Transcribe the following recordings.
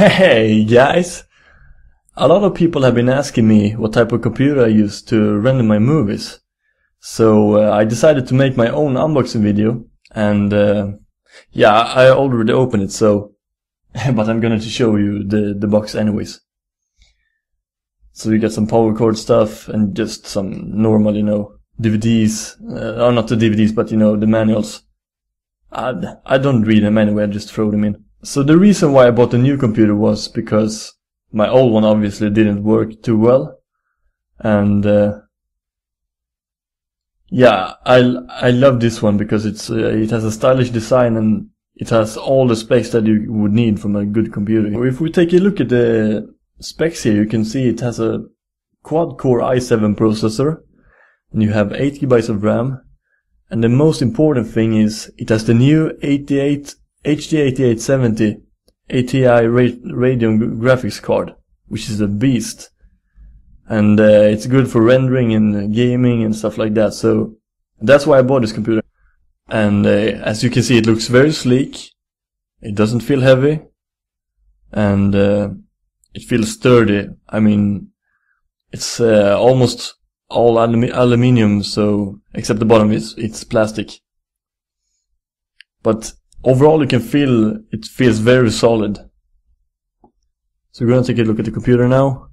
Hey guys! A lot of people have been asking me what type of computer I use to render my movies. So uh, I decided to make my own unboxing video and uh, yeah, I already opened it so but I'm gonna show you the, the box anyways. So you get some power cord stuff and just some normal, you know, DVDs, uh, or not the DVDs, but you know, the manuals. I, I don't read them anyway, I just throw them in. So the reason why I bought a new computer was because my old one obviously didn't work too well. And, uh, yeah, I, I love this one because it's, uh, it has a stylish design and it has all the specs that you would need from a good computer. If we take a look at the specs here, you can see it has a quad-core i7 processor, and you have 8 GB of RAM, and the most important thing is it has the new 88 HD8870 ATI Radeon graphics card, which is a beast. And uh, it's good for rendering and gaming and stuff like that. So that's why I bought this computer. And uh, as you can see, it looks very sleek. It doesn't feel heavy. And uh, it feels sturdy. I mean, it's uh, almost all alum aluminium, so except the bottom is it's plastic. But overall, you can feel it feels very solid. So we're gonna take a look at the computer now.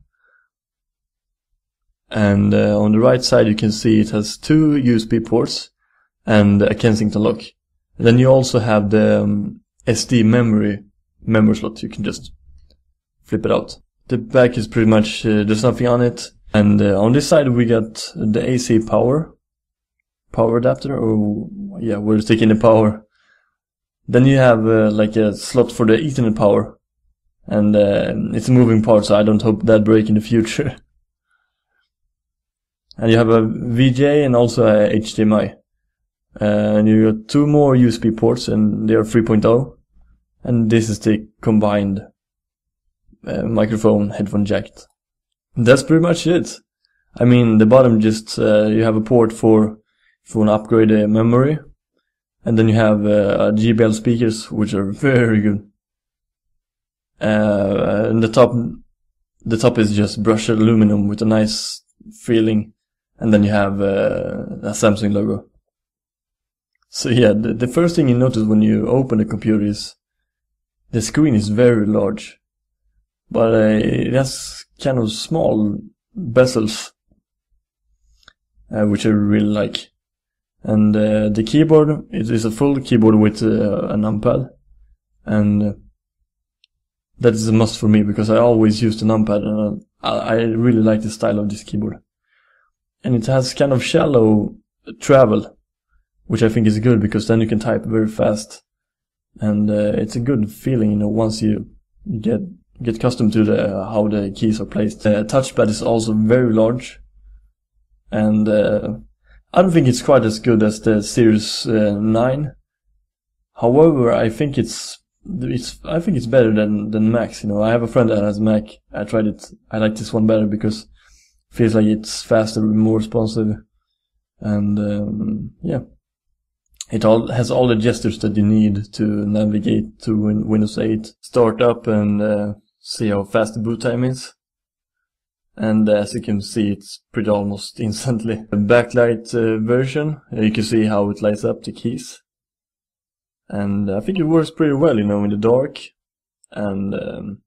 And uh, on the right side, you can see it has two USB ports and a Kensington lock. then you also have the um, SD memory memory slot. You can just flip it out. The back is pretty much, uh, there's nothing on it. And uh, on this side we got the AC power, power adapter, or yeah, we're taking the power. Then you have uh, like a slot for the Ethernet power. And uh, it's a moving part, so I don't hope that break in the future. and you have a VGA and also a HDMI. and you got two more USB ports and they are 3.0. And this is the combined uh, microphone headphone jack. That's pretty much it. I mean, the bottom just, uh, you have a port for, if you want to upgrade the memory. And then you have uh, JBL speakers, which are very good. Uh, and the top, the top is just brushed aluminum with a nice feeling. And then you have uh, a Samsung logo. So yeah, the, the first thing you notice when you open the computer is the screen is very large. But uh, it has kind of small bezels, uh, which I really like. And uh, the keyboard it is a full keyboard with uh, a numpad, and uh, that is a must for me because I always use the numpad, and I, I really like the style of this keyboard. And it has kind of shallow travel, which I think is good because then you can type very fast, and uh, it's a good feeling, you know, once you get get accustomed to the how the keys are placed. The touchpad is also very large, and uh, I don't think it's quite as good as the Series uh, 9. However, I think it's it's I think it's better than than Macs. You know, I have a friend that has Mac. I tried it. I like this one better because it feels like it's faster, more responsive, and um, yeah. It all has all the gestures that you need to navigate to Windows 8, start up and uh, see how fast the boot time is. And as you can see, it's pretty almost instantly. A backlight uh, version, uh, you can see how it lights up the keys. And I think it works pretty well, you know, in the dark. And um,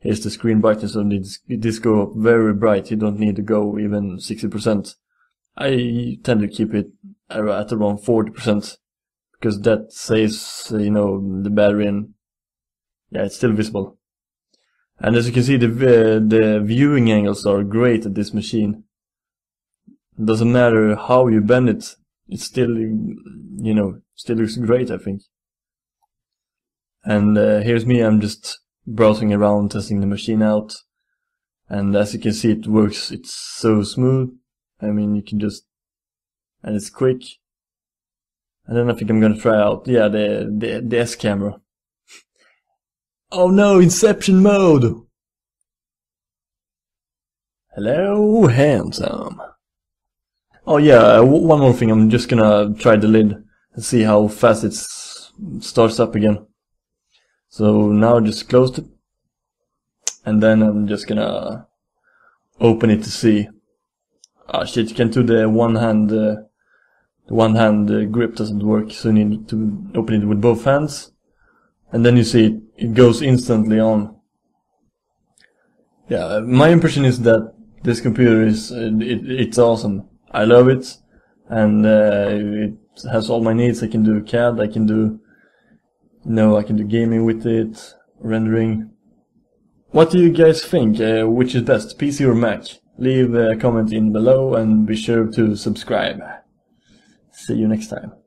here's the screen brightness of this, this up very bright. You don't need to go even 60%. I tend to keep it at around 40% because that saves, you know, the battery and yeah, it's still visible. And as you can see, the, uh, the viewing angles are great at this machine. It doesn't matter how you bend it, it still, you know, still looks great, I think. And uh, here's me, I'm just browsing around, testing the machine out. And as you can see, it works, it's so smooth. I mean, you can just, and it's quick. And then I think I'm gonna try out, yeah, the, the, the S camera. Oh no, Inception mode! Hello, handsome. Oh yeah, uh, one more thing, I'm just gonna try the lid and see how fast it starts up again. So now just close it. and then I'm just gonna open it to see. Ah shit, you can do the one hand, uh, the one hand uh, grip doesn't work, so you need to open it with both hands. And then you see it, it goes instantly on. Yeah, my impression is that this computer is, uh, it, it's awesome. I love it, and uh, it has all my needs. I can do CAD, I can do, you know, I can do gaming with it, rendering. What do you guys think? Uh, which is best, PC or Mac? Leave a comment in below and be sure to subscribe. See you next time.